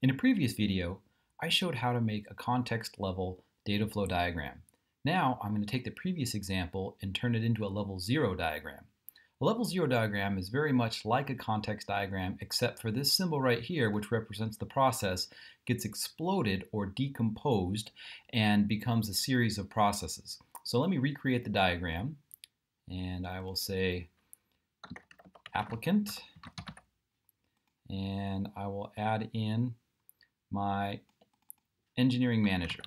In a previous video, I showed how to make a context level data flow diagram. Now I'm going to take the previous example and turn it into a level zero diagram. A level zero diagram is very much like a context diagram except for this symbol right here which represents the process gets exploded or decomposed and becomes a series of processes. So let me recreate the diagram and I will say applicant and I will add in my engineering manager.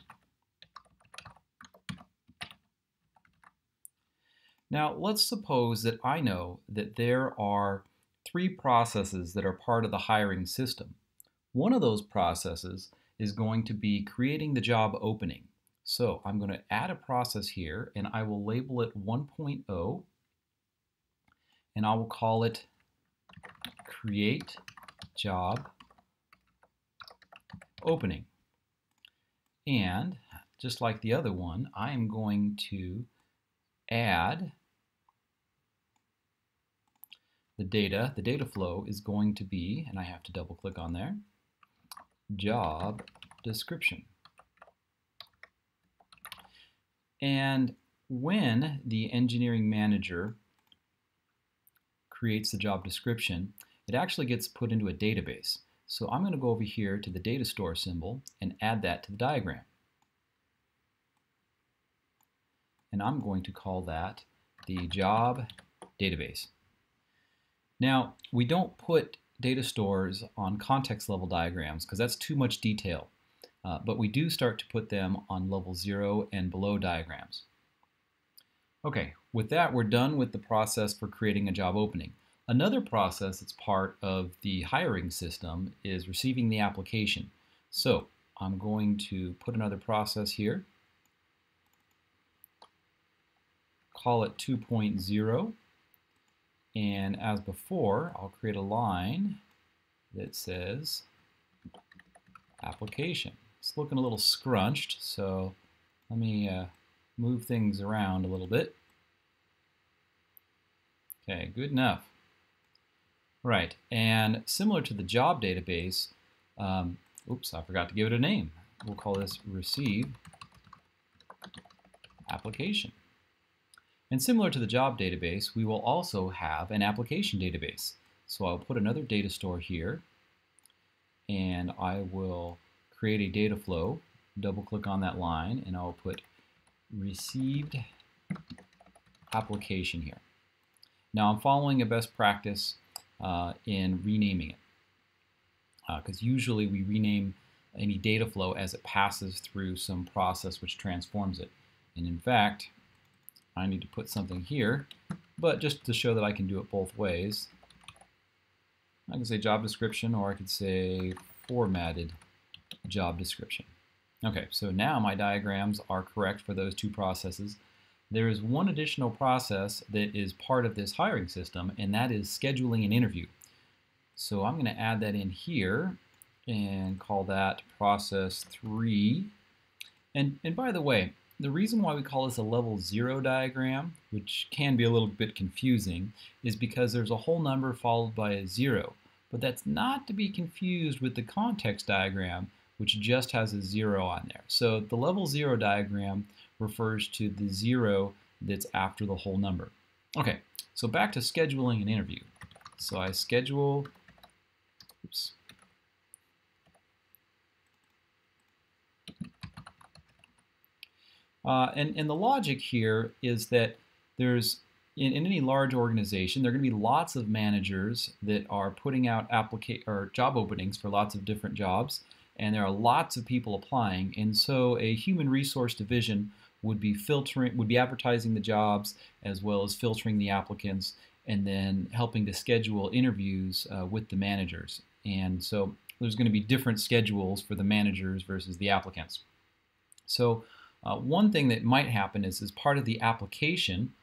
Now let's suppose that I know that there are three processes that are part of the hiring system. One of those processes is going to be creating the job opening. So I'm going to add a process here and I will label it 1.0 and I will call it create job opening. And just like the other one, I am going to add the data. The data flow is going to be, and I have to double click on there, job description. And when the engineering manager creates the job description, it actually gets put into a database. So I'm going to go over here to the data store symbol and add that to the diagram. And I'm going to call that the job database. Now, we don't put data stores on context level diagrams because that's too much detail. Uh, but we do start to put them on level 0 and below diagrams. Okay, with that we're done with the process for creating a job opening. Another process that's part of the hiring system is receiving the application. So I'm going to put another process here, call it 2.0, and as before, I'll create a line that says application. It's looking a little scrunched, so let me uh, move things around a little bit. Okay, good enough. Right, and similar to the job database, um, oops, I forgot to give it a name. We'll call this receive application. And similar to the job database, we will also have an application database. So I'll put another data store here, and I will create a data flow, double click on that line, and I'll put received application here. Now I'm following a best practice uh, in renaming it. Because uh, usually we rename any data flow as it passes through some process which transforms it. And in fact, I need to put something here, but just to show that I can do it both ways, I can say job description or I could say formatted job description. Okay, so now my diagrams are correct for those two processes. There is one additional process that is part of this hiring system, and that is scheduling an interview. So I'm going to add that in here and call that process 3. And, and by the way, the reason why we call this a level 0 diagram, which can be a little bit confusing, is because there's a whole number followed by a 0. But that's not to be confused with the context diagram, which just has a 0 on there. So the level 0 diagram refers to the zero that's after the whole number. Okay, so back to scheduling an interview. So I schedule, oops, uh, and, and the logic here is that there's, in, in any large organization, there are going to be lots of managers that are putting out applica or job openings for lots of different jobs, and there are lots of people applying, and so a human resource division would be filtering, would be advertising the jobs as well as filtering the applicants and then helping to schedule interviews uh, with the managers. And so there's going to be different schedules for the managers versus the applicants. So uh, one thing that might happen is as part of the application,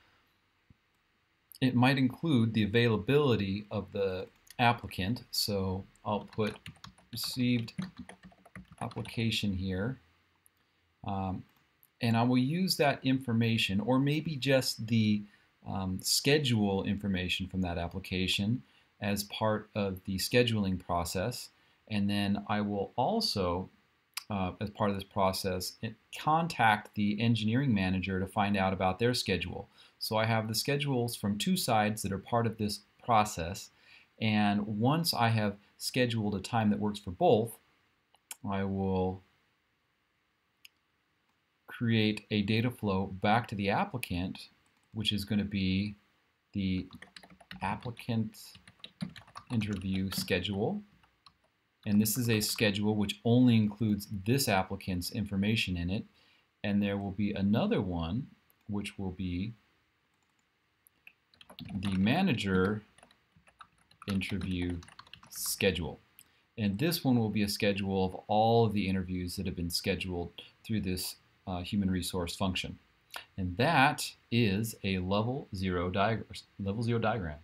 it might include the availability of the applicant. So I'll put received application here. Um, and I will use that information or maybe just the um, schedule information from that application as part of the scheduling process And then I will also, uh, as part of this process, contact the engineering manager to find out about their schedule. So I have the schedules from two sides that are part of this process. And once I have scheduled a time that works for both, I will create a data flow back to the applicant, which is going to be the applicant interview schedule. And this is a schedule which only includes this applicant's information in it. And there will be another one, which will be the manager interview schedule. And this one will be a schedule of all of the interviews that have been scheduled through this uh, human resource function. And that is a level zero, diagram. level zero diagram.